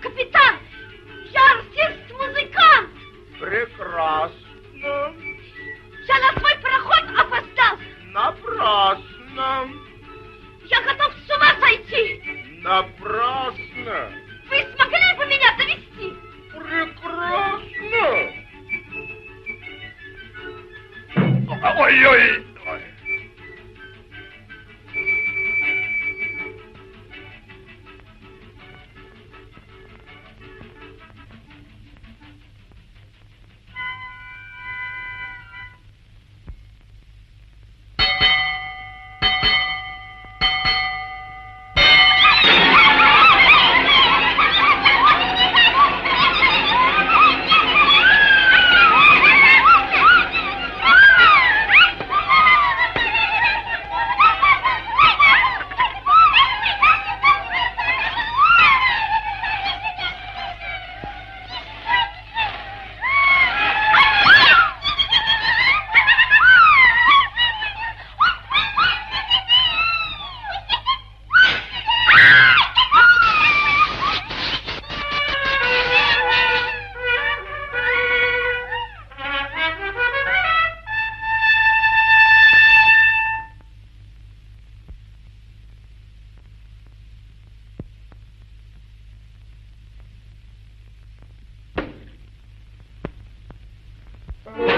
Капитан, я артист-музыкант. Прекрасно. Я на свой пароход опоздал. Напрасно. Я готов с ума сойти. Напрасно. Вы смогли бы меня довести? Прекрасно. Ой-ой. Bye.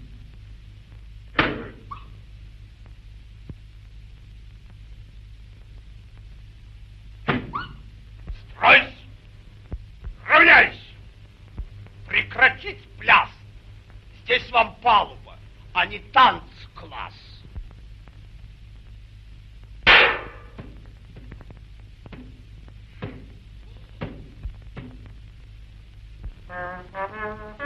палуба, а не танц-класс. Я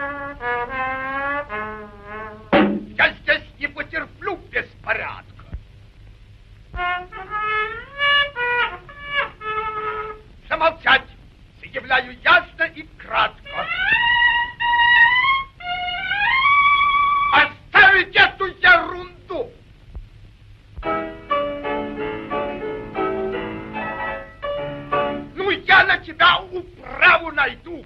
já na ti dá úpravu najdu.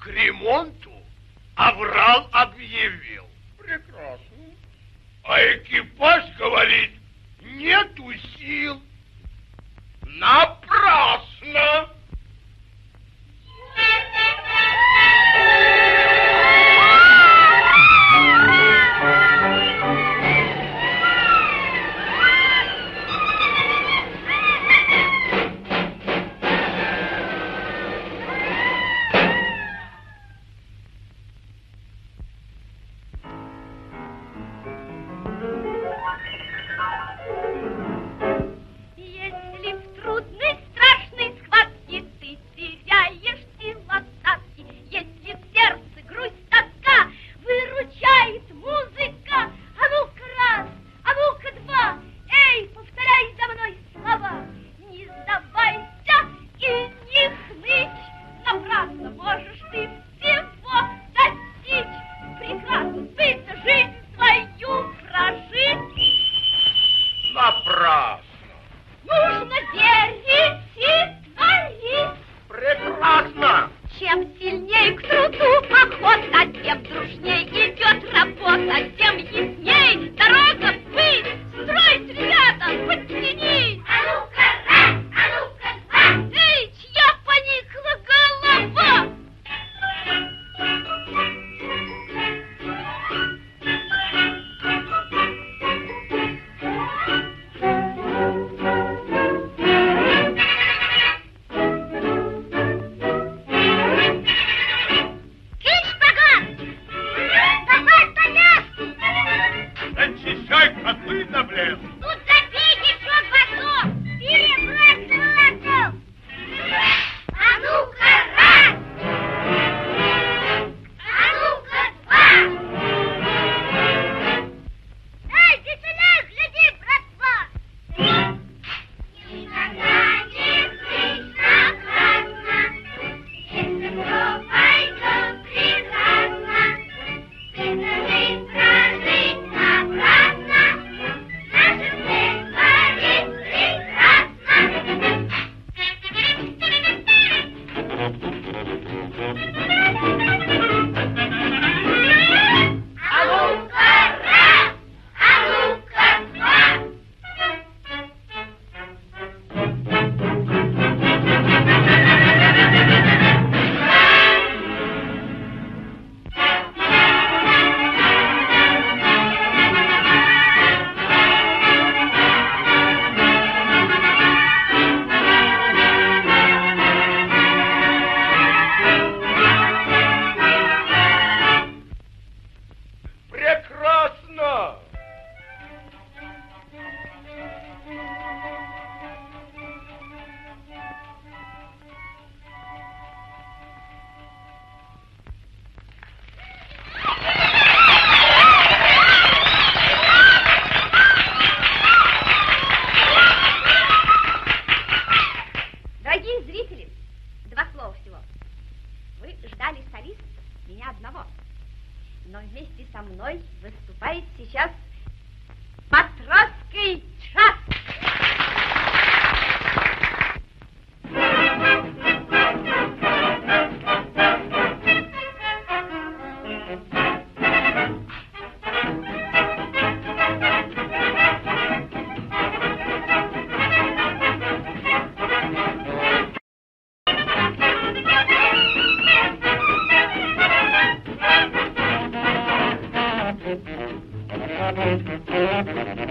к ремонту Аврал объявил. Прекрасно. А экипаж говорит, нету сил. Напрасно. сейчас Thank you.